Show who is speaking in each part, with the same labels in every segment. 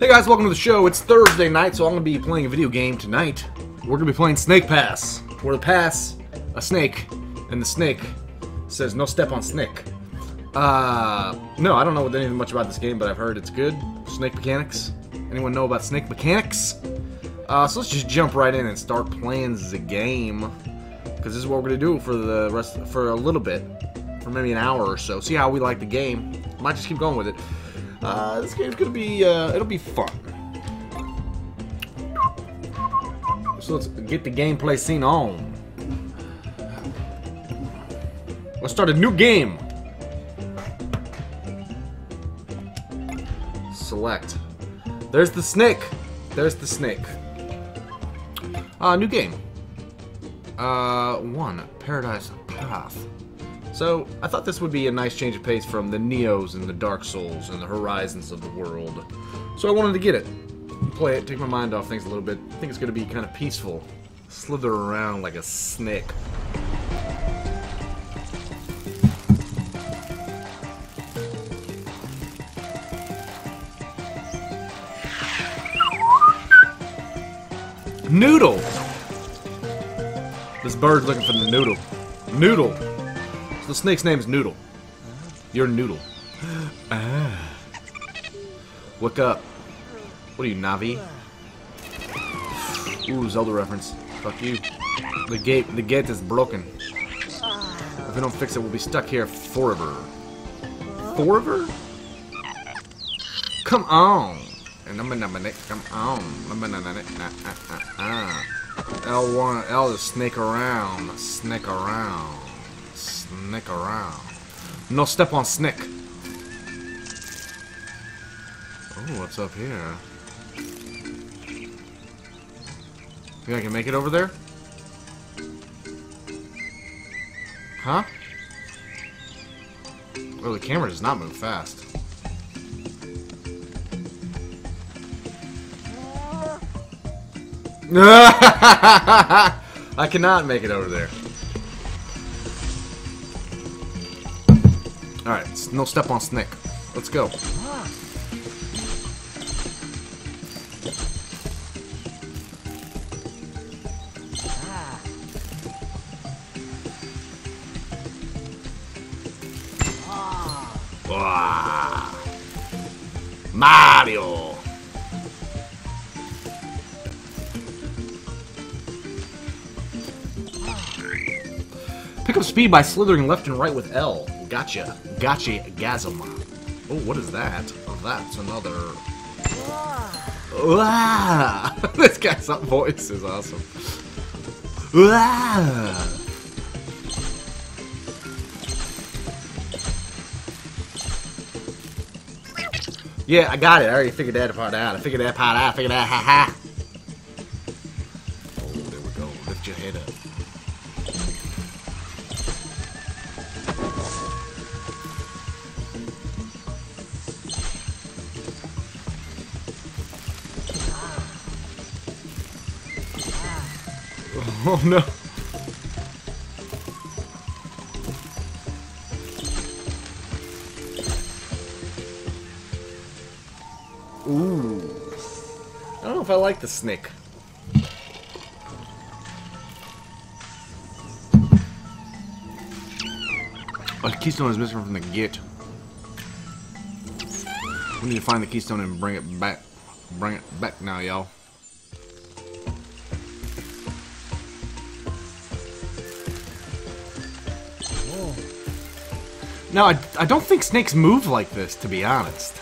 Speaker 1: Hey guys, welcome to the show. It's Thursday night, so I'm going to be playing a video game tonight. We're going to be playing Snake Pass, where the pass a snake, and the snake says no step on snake. Uh, no, I don't know anything much about this game, but I've heard it's good. Snake mechanics. Anyone know about snake mechanics? Uh, so let's just jump right in and start playing the game, because this is what we're to do for the rest, for a little bit, for maybe an hour or so. See how we like the game. Might just keep going with it. Uh, this game's gonna be, uh, it'll be fun. So let's get the gameplay scene on. Let's start a new game. Select. There's the snake. There's the snake. Uh, new game. Uh, one, Paradise Path. So, I thought this would be a nice change of pace from the Niohs and the Dark Souls and the Horizons of the world. So I wanted to get it. Play it, take my mind off things a little bit. I think it's going to be kind of peaceful. Slither around like a snake. Noodle! This bird's looking for the noodle. Noodle! The snake's name is Noodle. You're Noodle. Ah. Look up. What are you, Navi? Ooh, Zelda reference. Fuck you. The gate, the gate is broken. If we don't fix it, we'll be stuck here forever. Forever? Come on. Come on. L1, ah, ah, ah. L is snake around. Snake around. Snake around. No step on Snick. Oh, what's up here? Think I can make it over there? Huh? Oh, the camera does not move fast. I cannot make it over there. Alright, no step on snake. Let's go. Wow. Mario! Pick up speed by slithering left and right with L. Gotcha. Gotcha, Gasm. Oh, what is that? Oh, that's another... This guy's voice is awesome. Ah! Yeah, I got it. I already figured that part out. I figured that part out. I figured that. Ha ha. Oh no. Ooh. I don't know if I like the snake. Oh, A keystone is missing from the gate. We need to find the keystone and bring it back. Bring it back now, y'all. No, I, I don't think snakes move like this, to be honest.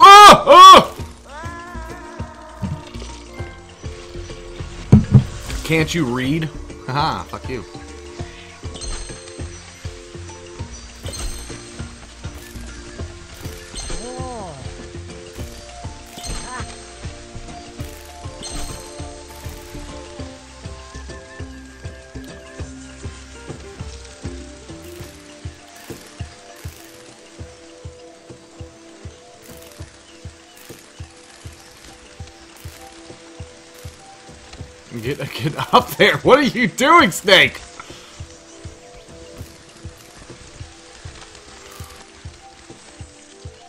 Speaker 1: Oh! Oh! Can't you read? Haha, fuck you. Get, get up there. What are you doing, Snake?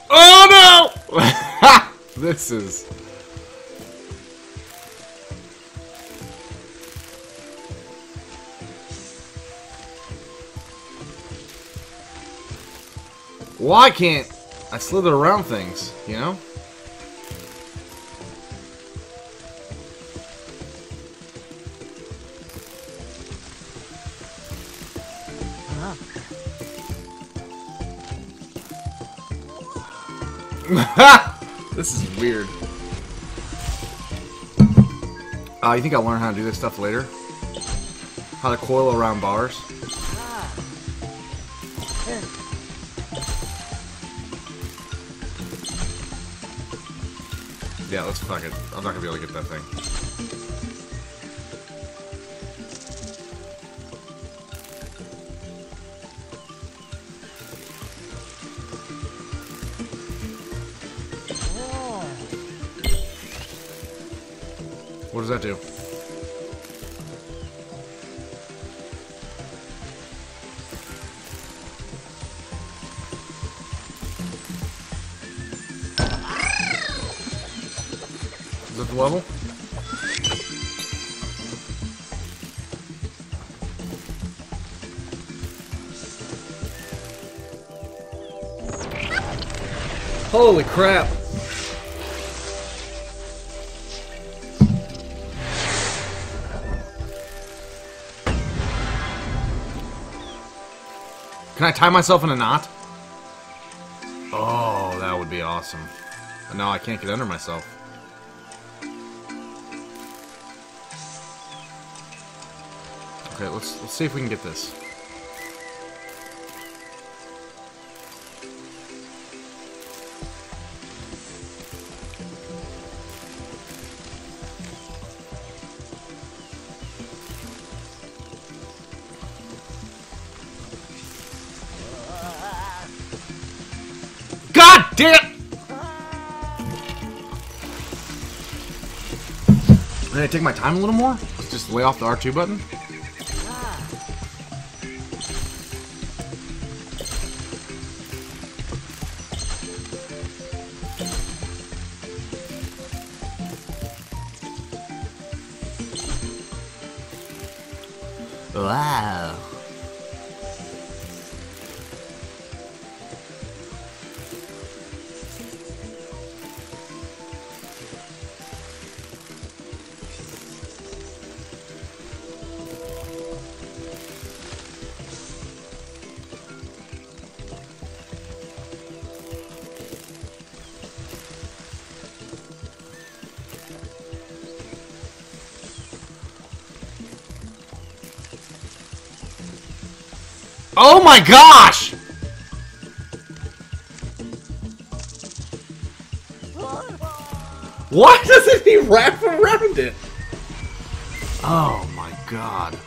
Speaker 1: Oh no! this is... Why can't I slither around things, you know? Weird. Uh, you think I'll learn how to do this stuff later? How to coil around bars? Yeah, let's fuck it. I'm not gonna be able to get that thing. That do? Is that the level? Holy crap! Can I tie myself in a knot? Oh, that would be awesome. But now I can't get under myself. Okay, let's let's see if we can get this. Damn! Did I take my time a little more? Let's just lay off the R2 button. Wow. Oh my gosh! Why doesn't he wrap around it? Oh my god.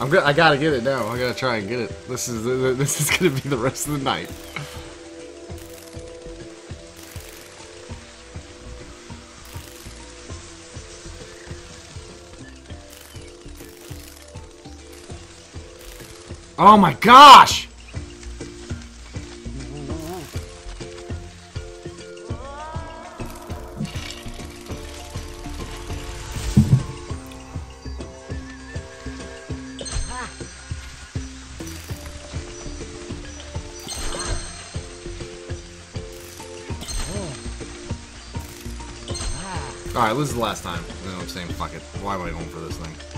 Speaker 1: I'm good. I gotta get it now. I gotta try and get it. This is this is gonna be the rest of the night. Oh my gosh! Is the last time. Know what I'm saying? Fuck it. Why am I going for this thing?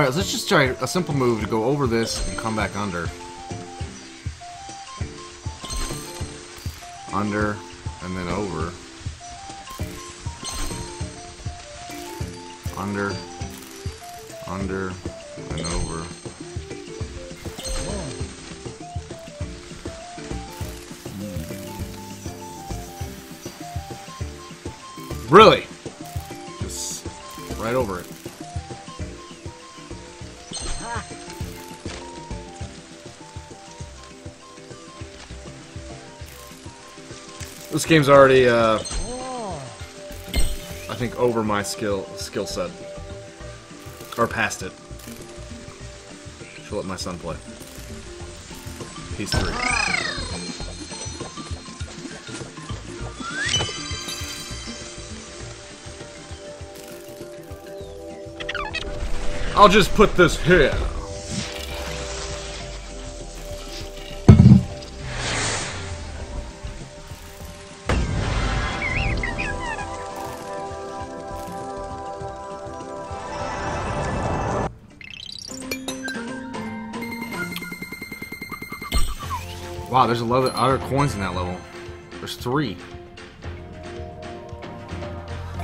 Speaker 1: Alright, let's just try a simple move to go over this and come back under. Under, and then over. Under, under, and over. Really? Game's already, uh, I think, over my skill skill set, or past it. Should let my son play. He's three. I'll just put this here. Wow, there's a lot of other coins in that level. There's three.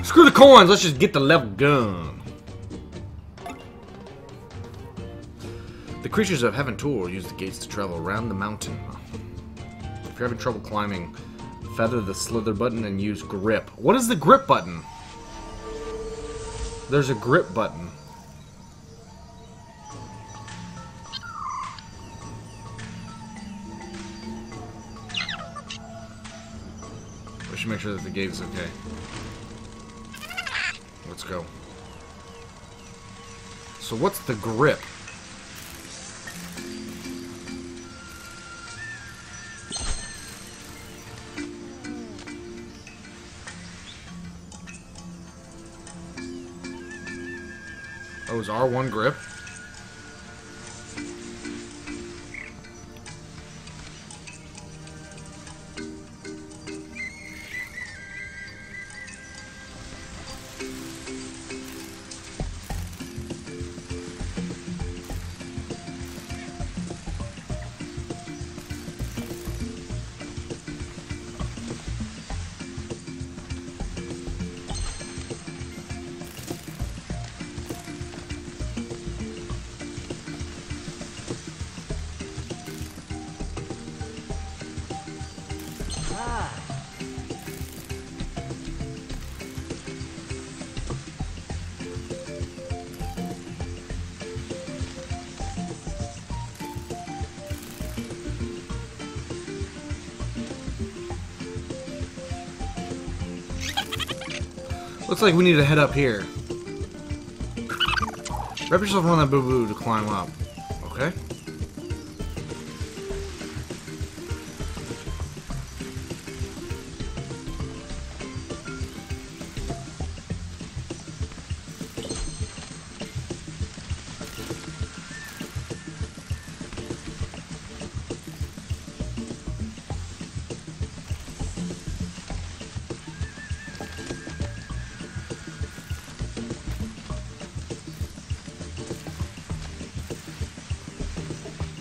Speaker 1: Screw the coins, let's just get the level gun. The creatures of Haven Tor use the gates to travel around the mountain. If you're having trouble climbing, feather the slither button and use grip. What is the grip button? There's a grip button. Should make sure that the gate is okay. Let's go. So what's the grip? Oh, is R1 grip? Looks like we need to head up here. Wrap yourself around that boo-boo to climb up.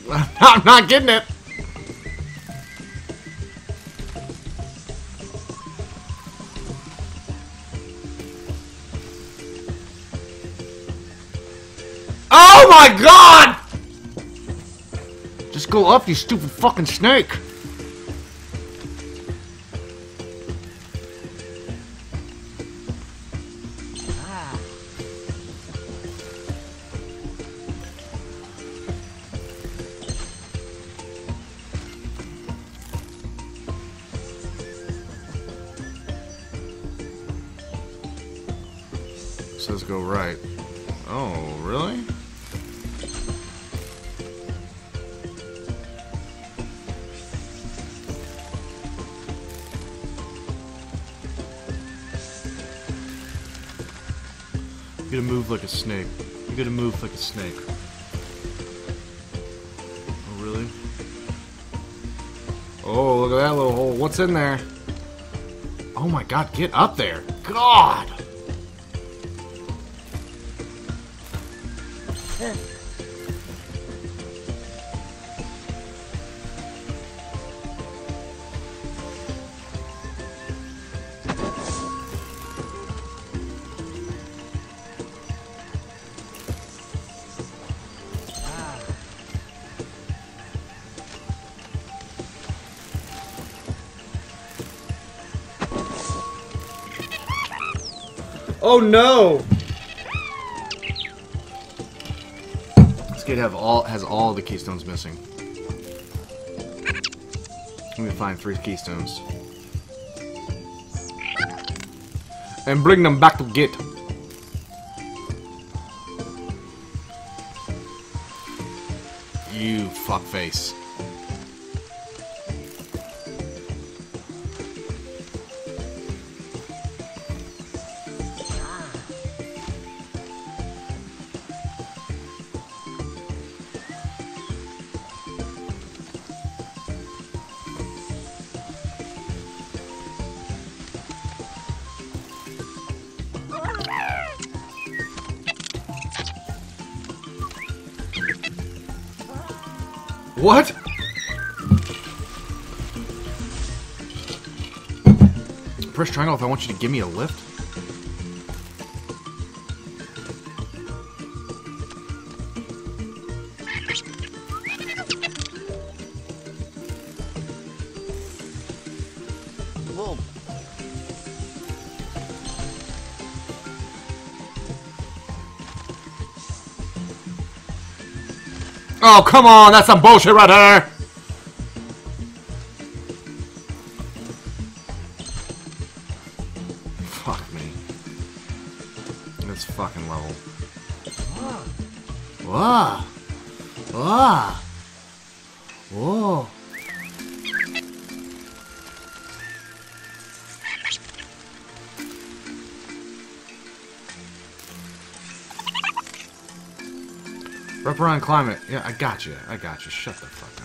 Speaker 1: I'm not getting it. Oh my god! Just go up, you stupid fucking snake. A snake. You gotta move like a snake. Oh, really? Oh, look at that little hole. What's in there? Oh my god, get up there. God! Oh no! This kid have all has all the keystones missing. Let me find three keystones. And bring them back to Git. You fuckface. What? Press triangle if I want you to give me a lift. Oh, come on, that's some bullshit right there. Climate. Yeah, I got you. I got you. Shut the fuck up.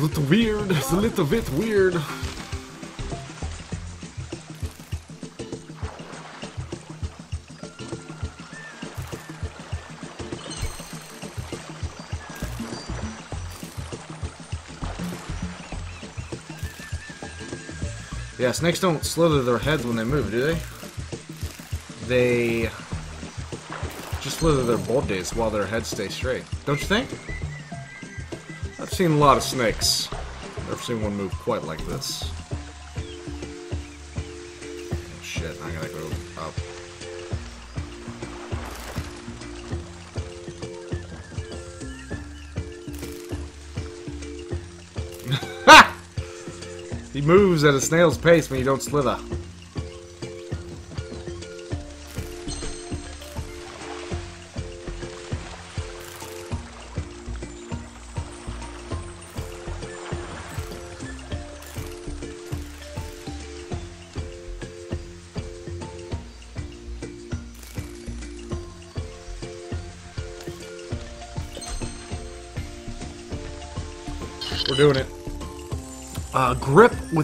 Speaker 1: It's a little weird. It's a little bit weird. Yeah, snakes don't slither their heads when they move, do they? They just slither their bodies while their heads stay straight. Don't you think? I've seen a lot of snakes. Never seen one move quite like this. Oh, shit, I gotta go up. He moves at a snail's pace when you don't slither.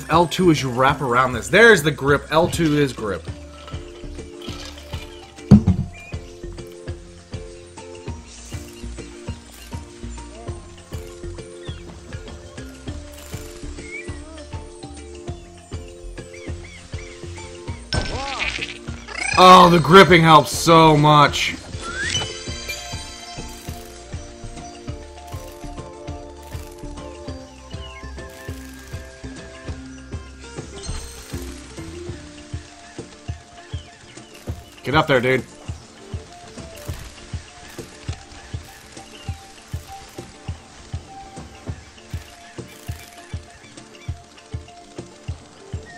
Speaker 1: With L2 as you wrap around this. There's the grip. L2 is grip. Oh, the gripping helps so much. Get up there, dude.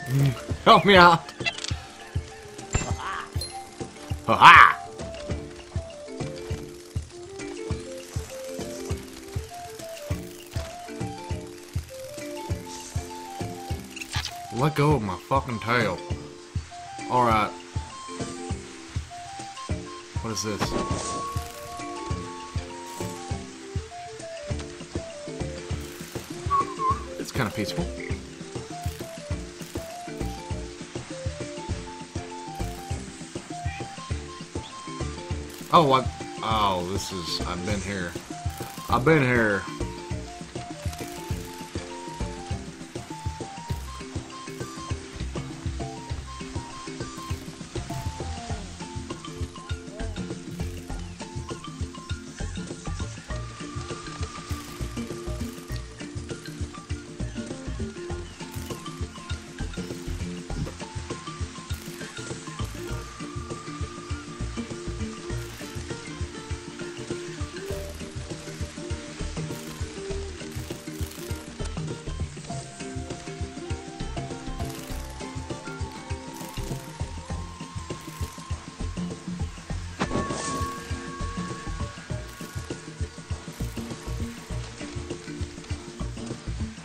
Speaker 1: Mm. Help me out. Ha ha! Let go of my fucking tail. Alright. What is this? It's kind of peaceful. Oh, what? Oh, this is. I've been here. I've been here.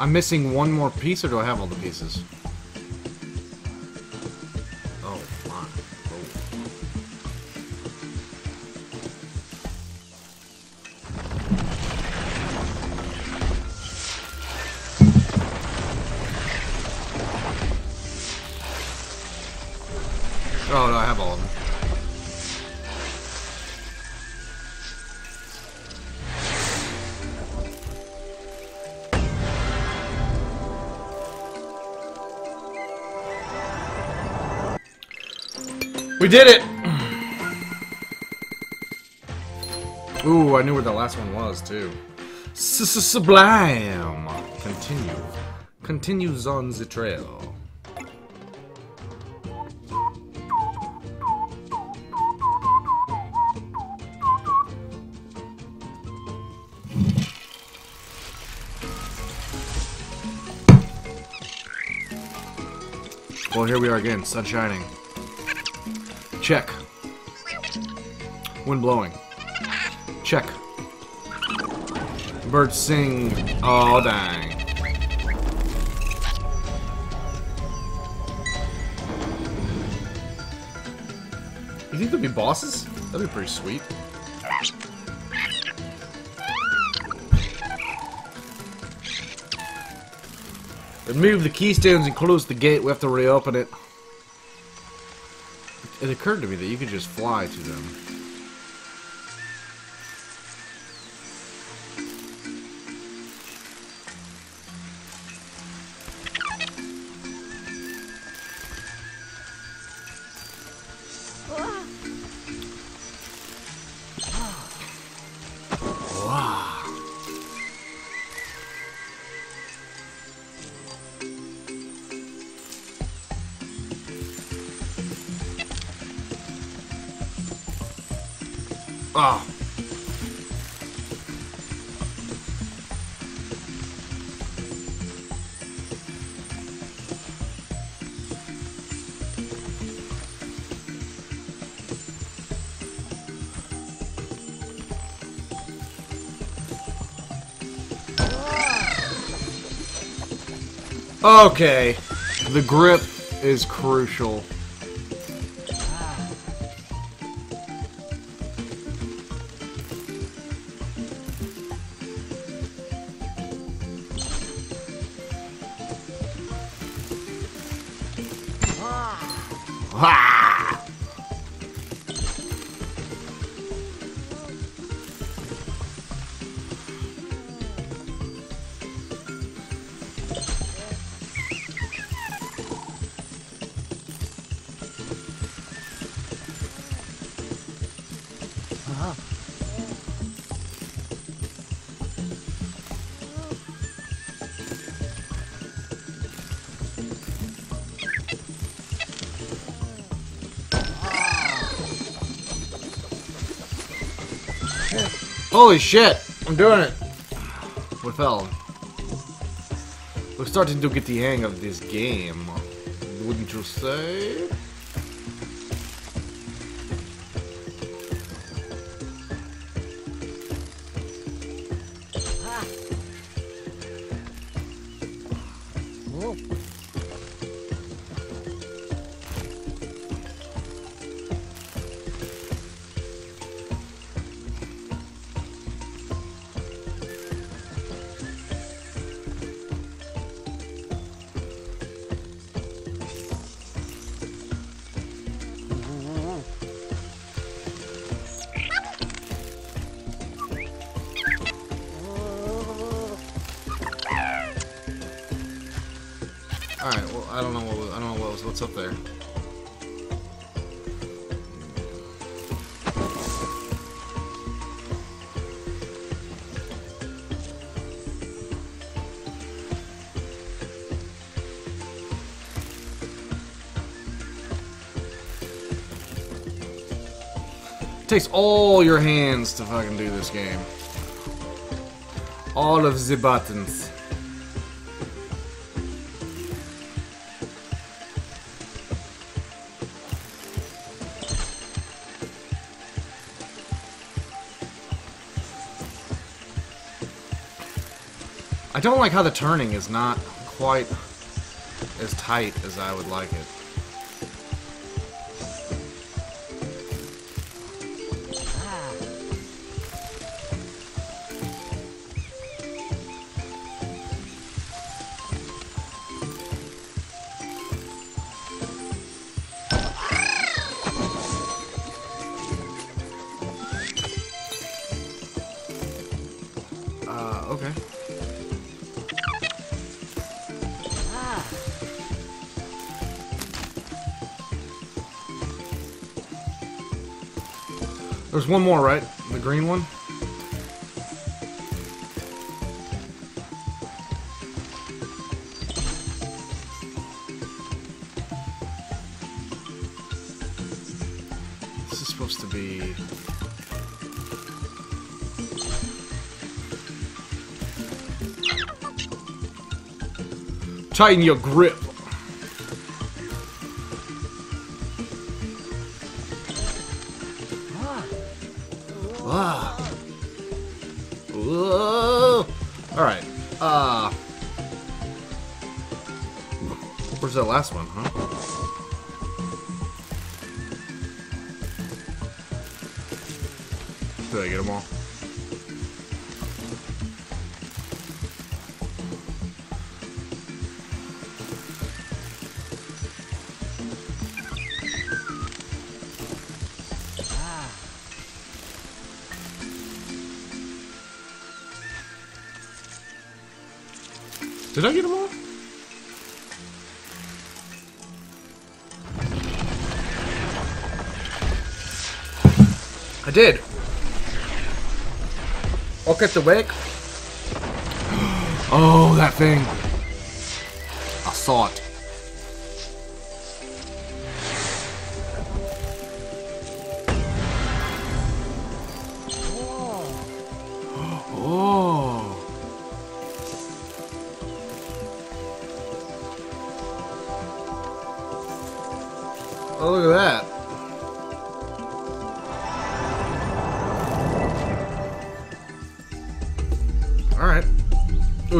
Speaker 1: I'm missing one more piece, or do I have all the pieces? Did it! Ooh, I knew where the last one was, too. Sublime! Continue. Continues on the trail. Well, here we are again, sun shining. Check. Wind blowing. Check. Birds sing. Oh, dang. You think there'll be bosses? That'd be pretty sweet. Remove the keystones and close the gate. We have to reopen it. It occurred to me that you could just fly to them. Oh. Okay. The grip is crucial. Holy shit! I'm doing it! We fell. We're starting to get the hang of this game. Wouldn't you say? Takes all your hands to fucking do this game. All of the buttons. I don't like how the turning is not quite as tight as I would like it. There's one more, right? The green one? This is supposed to be... Tighten your grip. At the wick. Oh, that thing. I saw it. Oh. Oh, look at that.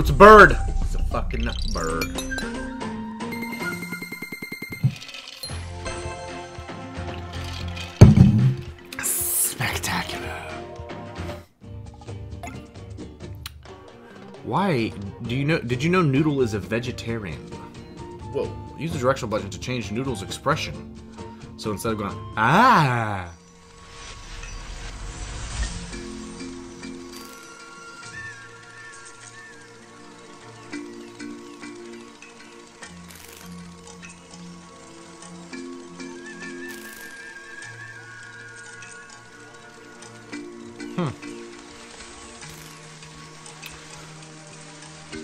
Speaker 1: It's a bird. It's a fucking bird. Spectacular. Why do you know? Did you know Noodle is a vegetarian? Whoa! Use the directional button to change Noodle's expression. So instead of going ah,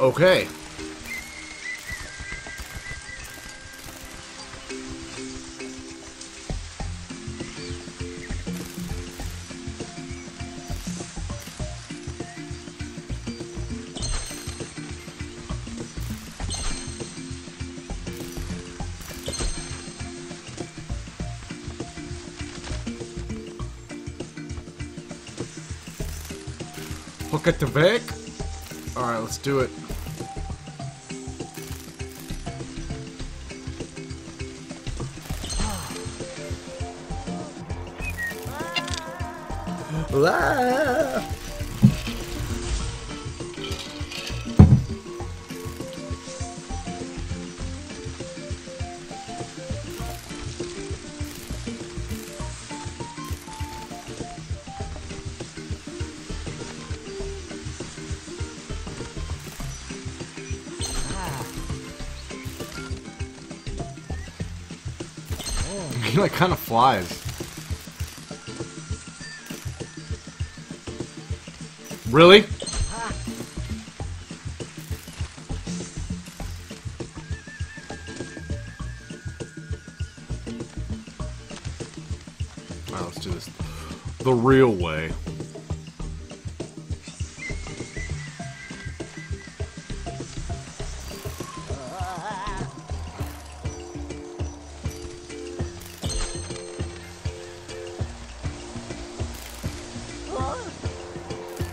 Speaker 1: Okay. Look at the back. Alright, let's do it. He like kind of flies. Really? Alright, let's do this the real way.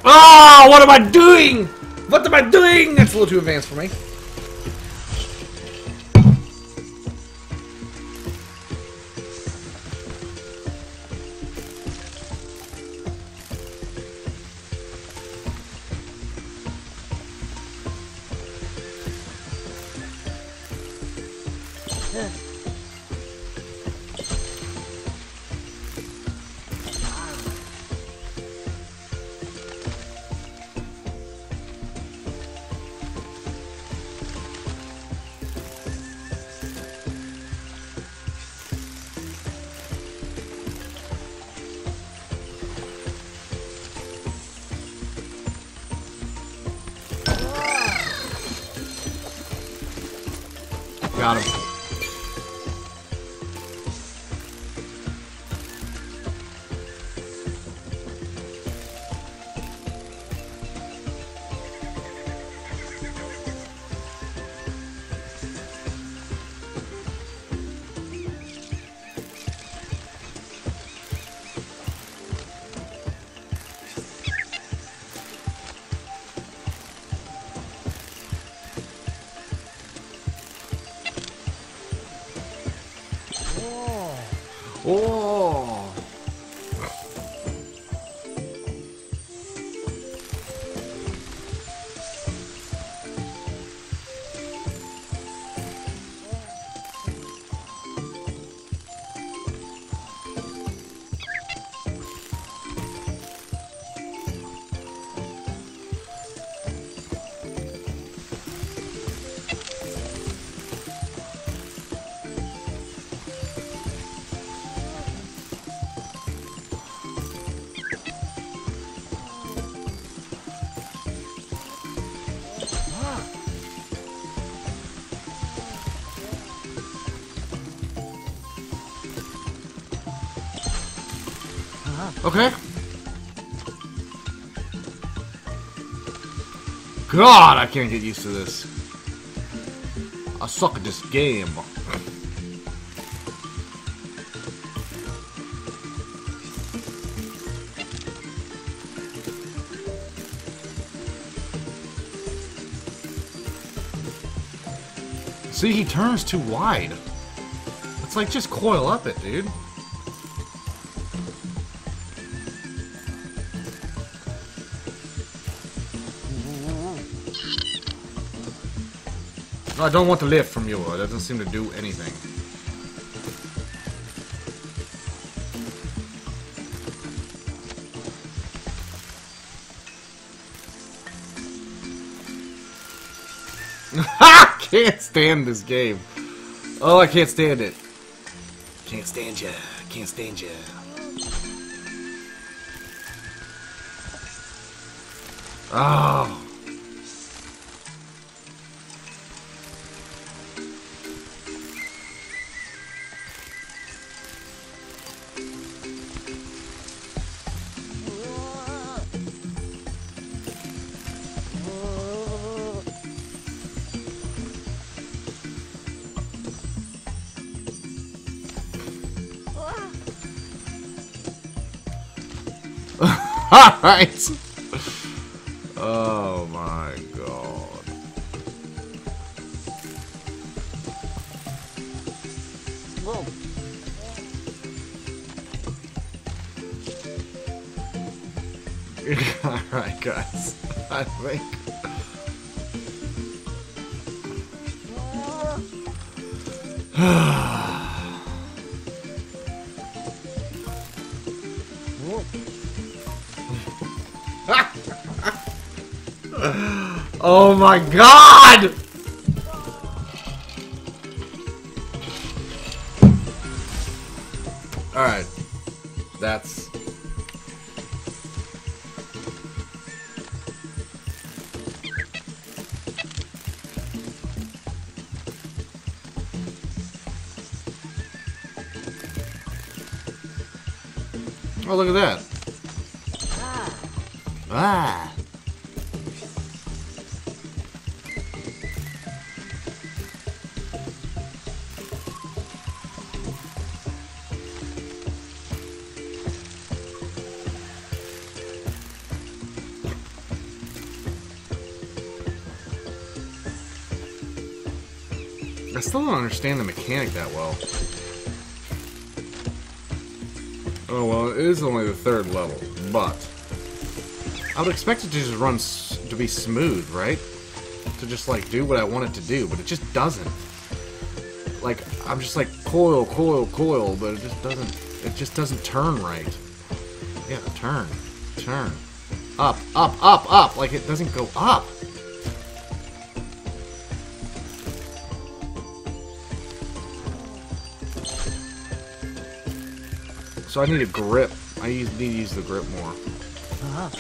Speaker 1: Oh, what am I doing? What am I doing? That's a little too advanced for me. God, I can't get used to this. I suck at this game. See, he turns too wide. It's like, just coil up it, dude. I don't want to lift from you. It doesn't seem to do anything. Ha! Can't stand this game. Oh, I can't stand it. Can't stand ya. Can't stand ya. Oh. Alright. Oh my god.
Speaker 2: Whoa.
Speaker 1: Alright, guys. I think. oh my god! Still don't understand the mechanic that well. Oh, well, it is only the third level, but... I would expect it to just run to be smooth, right? To just, like, do what I want it to do, but it just doesn't. Like, I'm just like, coil, coil, coil, but it just doesn't, it just doesn't turn right. Yeah, turn, turn. Up, up, up, up! Like, it doesn't go up! So I need a grip. I need to use the grip more.
Speaker 2: Uh-huh.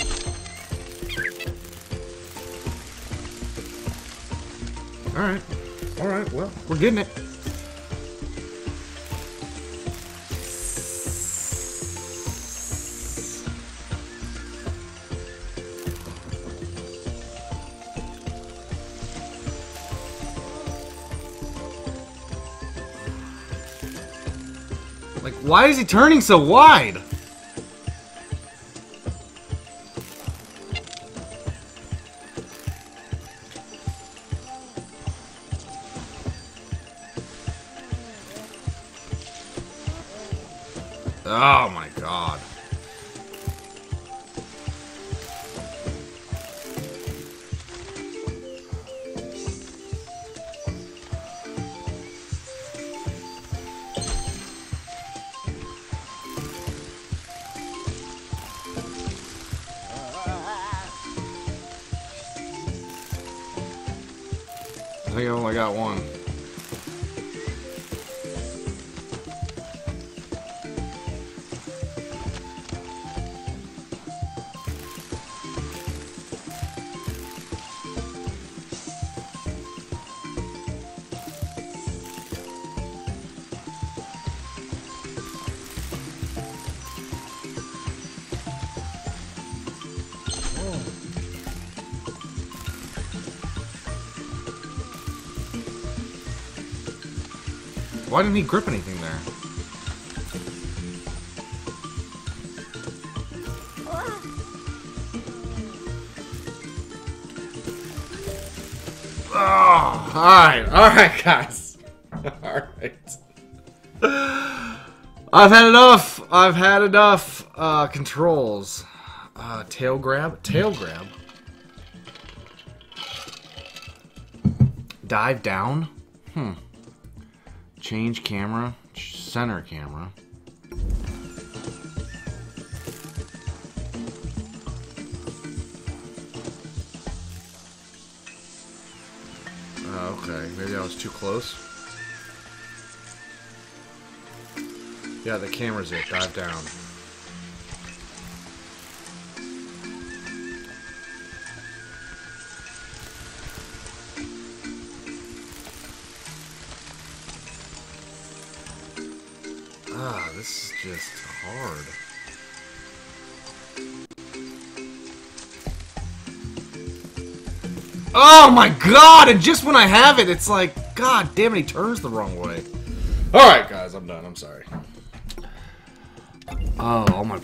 Speaker 1: Alright. Alright, well, we're getting it. Like, why is he turning so wide? Why didn't he grip anything there? Oh, alright, alright, guys. Alright. I've had enough. I've had enough uh, controls. Uh, tail grab? Tail grab? Dive down? Hmm. Change camera. Center camera. Oh, okay. Maybe I was too close. Yeah, the camera's it. Dive down. Ah, this is just hard. Oh my god! And just when I have it, it's like, god damn it, he turns the wrong way. Alright, guys, I'm done. I'm sorry. Oh, all my